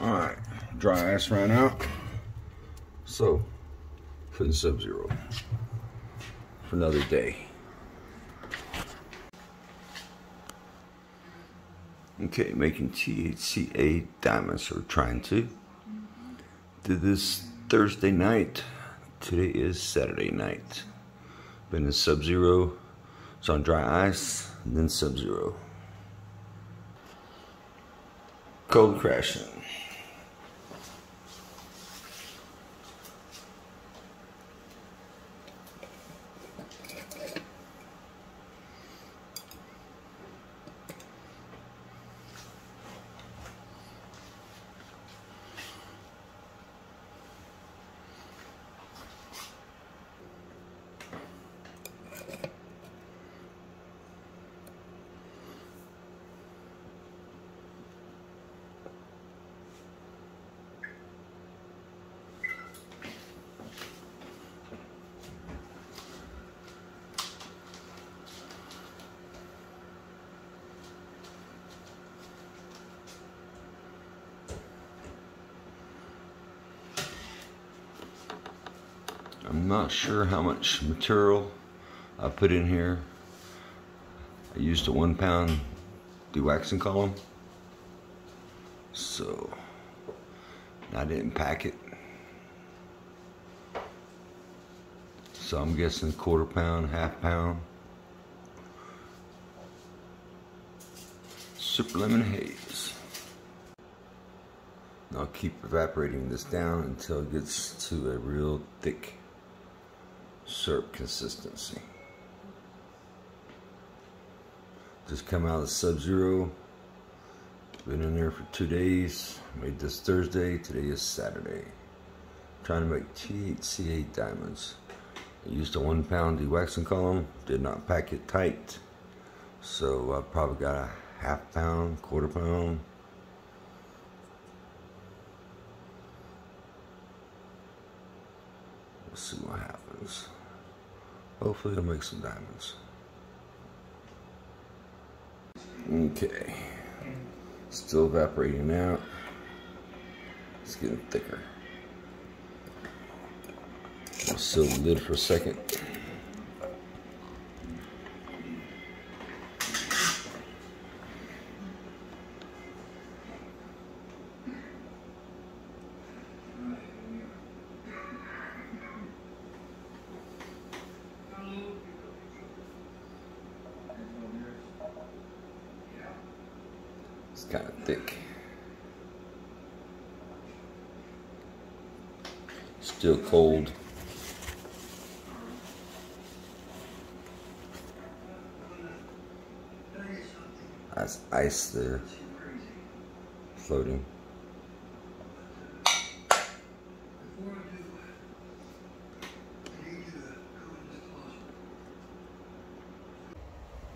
All right, dry ice ran out. So, putting Sub-Zero for another day. Okay, making THCA diamonds, or trying to. Did this Thursday night. Today is Saturday night. Been in Sub-Zero. It's on dry ice, and then Sub-Zero. Cold crashing. I'm not sure how much material I put in here. I used a one pound dewaxing column. So I didn't pack it. So I'm guessing quarter pound, half pound. Super Lemon Haze. I'll keep evaporating this down until it gets to a real thick syrup consistency. Just come out of Sub-Zero. Been in there for two days. Made this Thursday. Today is Saturday. trying to make THCA diamonds. I used a one pound dewaxing column. Did not pack it tight. So I probably got a half pound, quarter pound. Let's see what happens. Hopefully it'll make some diamonds. Okay. Still evaporating out. It's getting thicker. I'll seal the lid for a second. It's kind of thick. Still cold. That's ice there floating.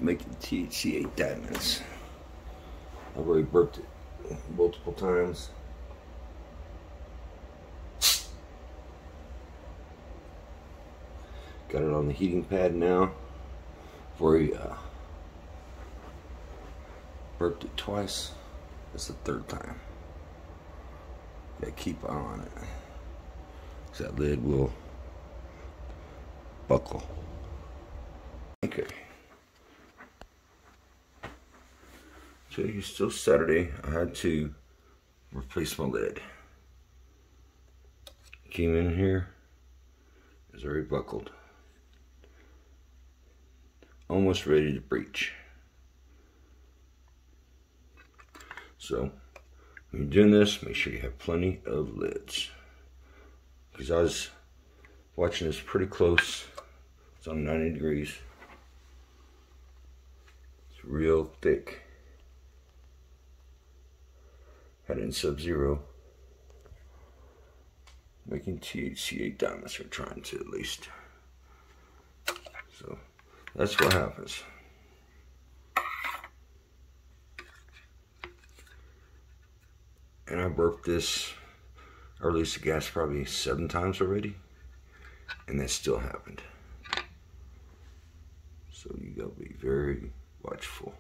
Making THCA diamonds. I've already burped it multiple times. Got it on the heating pad now. For uh, burped it twice. That's the third time. Gotta keep on it. So that lid will buckle. Okay. Today's still Saturday. I had to replace my lid. Came in here, it's already buckled. Almost ready to breach. So, when you're doing this, make sure you have plenty of lids. Because I was watching this pretty close. It's on 90 degrees. It's real thick. Had in Sub-Zero. Making THCA diamonds, or trying to at least. So, that's what happens. And I burped this, or released the gas probably seven times already. And that still happened. So you gotta be very watchful.